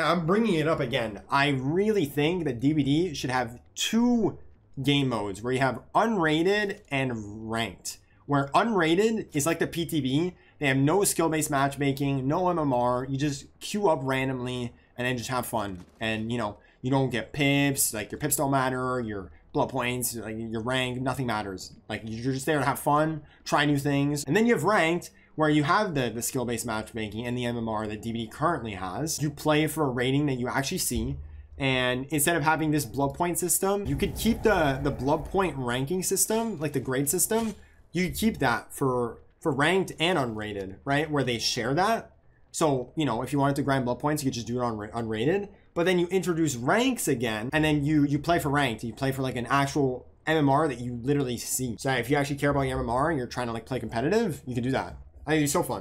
I'm bringing it up again. I really think that DBD should have two game modes where you have unrated and ranked. Where unrated is like the PTB, they have no skill-based matchmaking, no MMR. You just queue up randomly and then just have fun. And you know, you don't get pips, like your pips don't matter, your blood points, like your rank, nothing matters. Like you're just there to have fun, try new things. And then you have ranked, where you have the, the skill-based matchmaking and the MMR that DBD currently has. You play for a rating that you actually see. And instead of having this blood point system, you could keep the, the blood point ranking system, like the grade system, you keep that for for ranked and unrated, right? Where they share that. So, you know, if you wanted to grind blood points, you could just do it on unrated. But then you introduce ranks again, and then you you play for ranked. You play for like an actual MMR that you literally see. So if you actually care about your MMR and you're trying to like play competitive, you can do that. I think it's so fun.